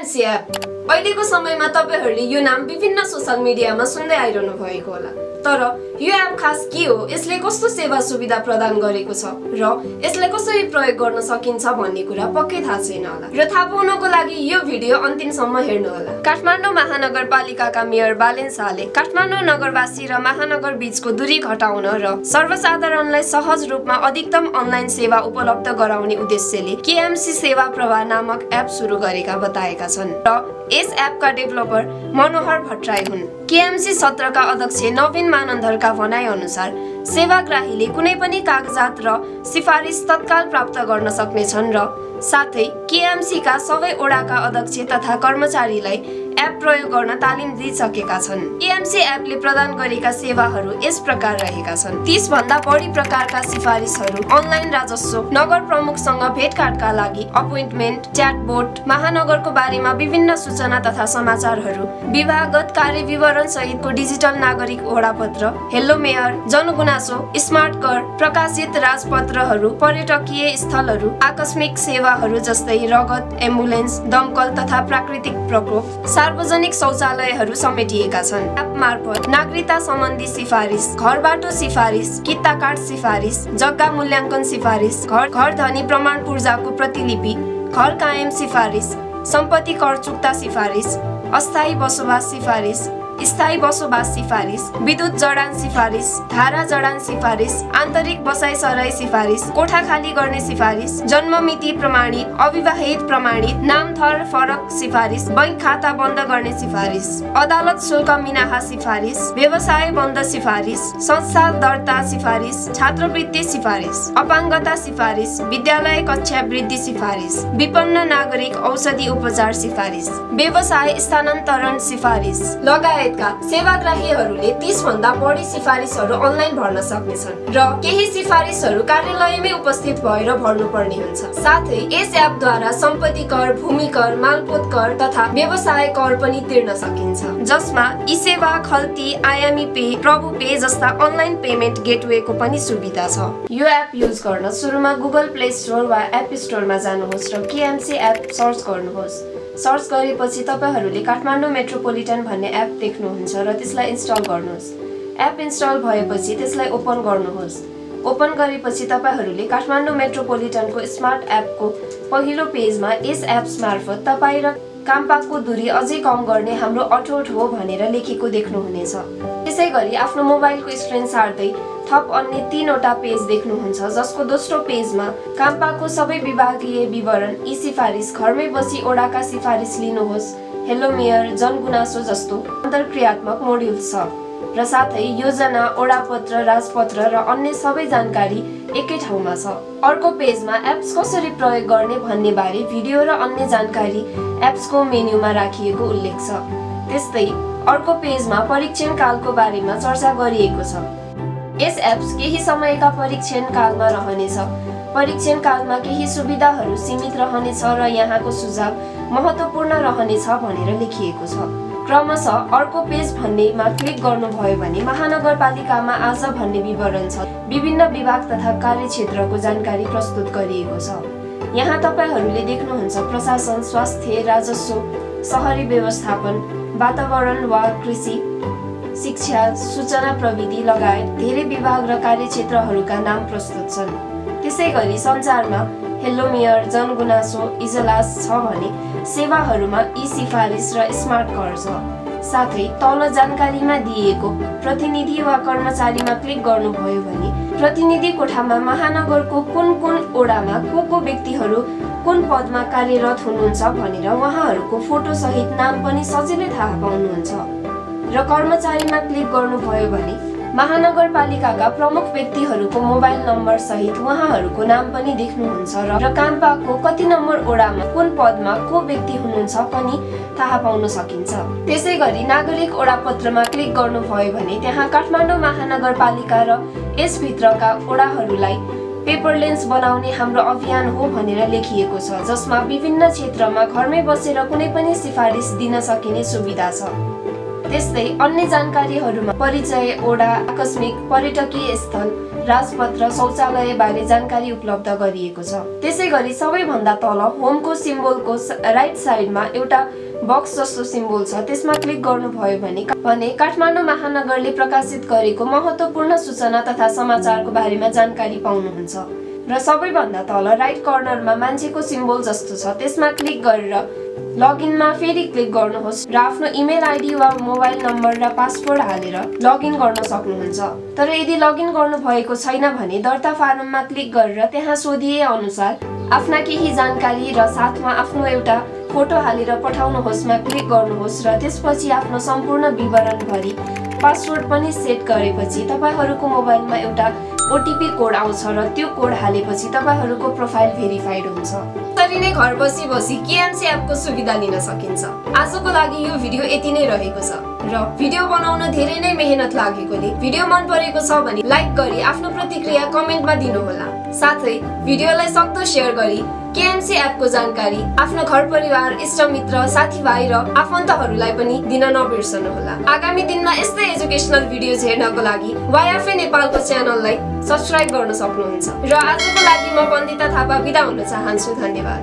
App अहिलेको समयमा तपाईँहरूले यो नाम विभिन्न सोसियल मिडियामा सुन्दै आइरहनु भएको होला। तर यो एप खास के हो? यसले कस्तो सेवा सुविधा प्रदान गरेको छ? र यसलाई कसरी प्रयोग गर्न सकिन्छ भन्ने कुरा पक्कै थाहा छैन होला। र थाहा पाउनको लागि यो भिडियो अन्तिमसम्म हेर्नु होला। काठमाडौँ महानगरपालिकाका मेयर बालेन शाहले काठमाडौँ नगरवासी र महानगर बीचको दूरी घटाउन र सर्वसाधारणलाई सहज रूपमा अधिकतम अनलाइन सेवा उपलब्ध गराउने उद्देश्यले केएमसी सेवा प्रवाह नामक एप सुरु गरेका बताएका छन्। र यस एपका डेभलपर मनोहर भट्टराई हुन्। केएमसी सत्रका अध्यक्ष नवीन मानन्दरका भनाइ अनुसार सेवाग्राहीले कुनै पनि कागजात र सिफारिस तत्काल प्राप्त गर्न सक्नेछन् र साथै केएमसीका सबै ओडाका अध्यक्ष तथा कर्मचारीलाई एप प्रयोग गर्न तालिम दिइसकेका छन्। केएमसी एपले प्रदान गरेका सेवाहरू यस प्रकार रहेका छन्। तीस भन्दा बढी प्रकारका सिफारिसहरू अनलाइन राजस्व नगर प्रमुखसँग भेटघाटका लागि अपोइन्टमेन्ट च्याटबोट महानगरको बारेमा विभिन्न सूचना तथा समाचारहरू विभागत कार्य विवरण सहितको डिजिटल नागरिक ओडापत्र हेलो मेयर जनगुनासो स्मार्ट कर प्रकाशित राजपत्रहरू पर्यटकीय स्थलहरू आकस्मिक सेवाहरू जस्तै रगत एम्बुलेन्स दमकल तथा प्राकृतिक प्रकोप सार्वजनिक शौचालयहरू समेटिएका छन्। एप मार्फत नागरिकता सम्बन्धी सिफारिस घरबाटो सिफारिस किता कार्ड सिफारिस जग्गा मूल्याङ्कन सिफारिस घर घर धनी प्रमाण पूर्जाको प्रतिलिपि घर कायम सिफारिस सम्पत्ति कर चुक्ता सिफारिस अस्थायी बसोबास सिफारिस स्थायी बसोबास सिफारिस विद्युत जडान सिफारिस धारा जडान सिफारिस आन्तरिक बसाइ सराई सिफारिस कोठा खाली गर्ने सिफारिस जन्म मिति प्रमाणित अविवाहित प्रमाणित नाम थर फरक सिफारिस बैङ्क खाता बन्द गर्ने सिफारिस अदालत शुल्क मिनाहा सिफारिस व्यवसाय बन्द सिफारिस संस्था दर्ता सिफारिस छात्रवृत्ति सिफारिस अपाङ्गता सिफारिस विद्यालय कक्षा वृद्धि सिफारिस विपन्न नागरिक औषधि उपचार सिफारिस व्यवसाय स्थानान्तरण सिफारिस लगायत लगायतका सेवाग्राहीहरूले तीस भन्दा बढी सिफारिसहरू अनलाइन भर्न सक्नेछन् र केही सिफारिसहरू कार्यालयमै उपस्थित भएर भर्नुपर्ने हुन्छ। साथै यस एपद्वारा सम्पत्ति कर भूमि कर मालपोत कर तथा व्यवसाय कर पनि तिर्न सकिन्छ। जसमा ई सेवा खल्ती आयामी पे प्रभु पे जस्ता अनलाइन पेमेन्ट गेटवेको पनि सुविधा छ। यो एप युज गर्न सुरुमा गुगल प्ले स्टोर वा एप स्टोरमा जानुहोस् र केएमसी एप सर्च गर्नुहोस्। सर्च गरेपछि तपाईँहरूले काठमाडौँ मेट्रोपोलिटन भन्ने एप देख्नुहुन्छ र त्यसलाई इन्स्टल गर्नुहोस्। एप इन्स्टल भएपछि त्यसलाई ओपन गर्नुहोस्। ओपन गरेपछि तपाईँहरूले काठमाडौँ मेट्रोपोलिटनको स्मार्ट एपको पहिलो पेजमा यस एप्स मार्फत तपाईँ र काम्पाको दूरी अझै कम गर्ने हाम्रो अठोट हो भनेर लेखेको देख्नुहुनेछ। त्यसै गरी आफ्नो मोबाइलको स्क्रिन सार्दै थप अन्य तिनवटा पेज देख्नुहुन्छ जसको दोस्रो पेजमा काम्पाको सबै विभागीय विवरण यी सिफारिस घरमै बसी ओडाका सिफारिस लिनुहोस्। हेलो मेयर जनगुनासो जस्तो अन्तर्क्रियात्मक मोड्युल छ। र साथै योजना ओडापत्र राजपत्र र अन्य सबै जानकारी एकै ठाउँमा छ। अर्को पेजमा एप्स कसरी प्रयोग गर्ने भन्ने बारे भिडियो र अन्य जानकारी एप्सको मेन्युमा राखिएको उल्लेख छ। त्यस्तै अर्को पेजमा परीक्षण कालको बारेमा चर्चा गरिएको छ। यस एप्स केही समयका परीक्षण कालमा रहनेछ। परीक्षण कालमा केही सुविधाहरू सीमित रहनेछ र यहाँको सुझाव महत्त्वपूर्ण रहनेछ भनेर लेखिएको छ। क्रमशः अर्को पेज भन्नेमा क्लिक गर्नुभयो भने महानगरपालिकामा आज भन्ने विवरण छ। विभिन्न विभाग तथा कार्यक्षेत्रको जानकारी प्रस्तुत गरिएको छ। यहाँ तपाईँहरूले देख्नुहुन्छ प्रशासन स्वास्थ्य राजस्व सहरी व्यवस्थापन वातावरण वा कृषि शिक्षा सूचना प्रविधि लगायत धेरै विभाग र कार्यक्षेत्रहरूका नाम प्रस्तुत छन्। त्यसै गरी सञ्चारमा हेलो मेयर जनगुनासो इजलास छ भने सेवाहरूमा ई सिफारिस र स्मार्ट कर छ। साथै तल जानकारीमा दिइएको प्रतिनिधि वा कर्मचारीमा क्लिक गर्नुभयो भने प्रतिनिधि कोठामा महानगरको कुन कुन ओडामा को को व्यक्तिहरू कुन पदमा कार्यरत हुनुहुन्छ भनेर उहाँहरूको फोटो सहित नाम पनि सजिलै थाहा पाउनुहुन्छ। र कर्मचारीमा क्लिक गर्नुभयो भने महानगरपालिकाका प्रमुख व्यक्तिहरूको मोबाइल नम्बर सहित उहाँहरूको नाम पनि देख्नुहुन्छ र काम पाएको कति नम्बर ओडामा कुन पदमा को व्यक्ति हुनुहुन्छ पनि थाहा पाउन सकिन्छ। त्यसै गरी नागरिक ओडा पत्रमा क्लिक गर्नुभयो भने त्यहाँ काठमाडौँ महानगरपालिका र यसभित्रका ओडाहरूलाई पेपर लेन्स बनाउने हाम्रो अभियान हो भनेर लेखिएको छ जसमा विभिन्न क्षेत्रमा घरमै बसेर कुनै पनि सिफारिस दिन सकिने सुविधा छ। त्यस्तै अन्य जानकारीहरूमा परिचय ओडा आकस्मिक पर्यटकीय स्थल राजपथ र शौचालय बारे जानकारी उपलब्ध गरिएको छ। त्यसै गरी सबैभन्दा तल होमको सिम्बोलको राइट साइडमा एउटा बक्स जस्तो सिम्बोल छ। त्यसमा क्लिक गर्नुभयो भने भने काठमाडौँ महानगरले प्रकाशित गरेको महत्त्वपूर्ण सूचना तथा समाचारको बारेमा जानकारी पाउनुहुन्छ। र सबैभन्दा तल राइट कर्नरमा मान्छेको सिम्बोल जस्तो छ। त्यसमा क्लिक गरेर लगइनमा फेरि क्लिक गर्नुहोस् र आफ्नो इमेल आइडी वा मोबाइल नम्बर र पासवर्ड हालेर लगइन गर्न सक्नुहुन्छ। तर यदि लगइन गर्नुभएको छैन भने दर्ता फारममा क्लिक गरेर त्यहाँ सोधिए अनुसार आफ्ना केही जानकारी र साथमा आफ्नो एउटा फोटो हालेर पठाउनुहोस्मा क्लिक गर्नुहोस् र त्यसपछि आफ्नो सम्पूर्ण विवरण भरि पासवर्ड पनि सेट गरेपछि तपाईँहरूको मोबाइलमा एउटा ओटिपी कोड आउँछ र त्यो कोड हालेपछि तपाईँहरूको प्रोफाइल भेरिफाइड हुन्छ। त्यसरी नै घर बसी बसी केएमसी एपको सुविधा लिन सकिन्छ। आजको लागि यो भिडियो यति नै रहेको छ र भिडियो बनाउन धेरै नै मेहनत लागेकोले भिडियो मन परेको छ भने लाइक गरी आफ्नो प्रतिक्रिया कमेन्टमा दिनुहोला। साथै भिडियोलाई सक्दो सेयर गरी केएमसी एपको जानकारी आफ्नो घर परिवार इष्टमित्र साथीभाइ र आफन्तहरूलाई पनि दिन नबिर्सनुहोला। आगामी दिनमा यस्तै एजुकेसनल भिडियोज हेर्नको लागि वाइएफए नेपालको च्यानललाई सब्सक्राइब गर्न सक्नुहुन्छ। र आजको लागि म बन्दिता थापा बिदा हुन चाहन्छु। धन्यवाद।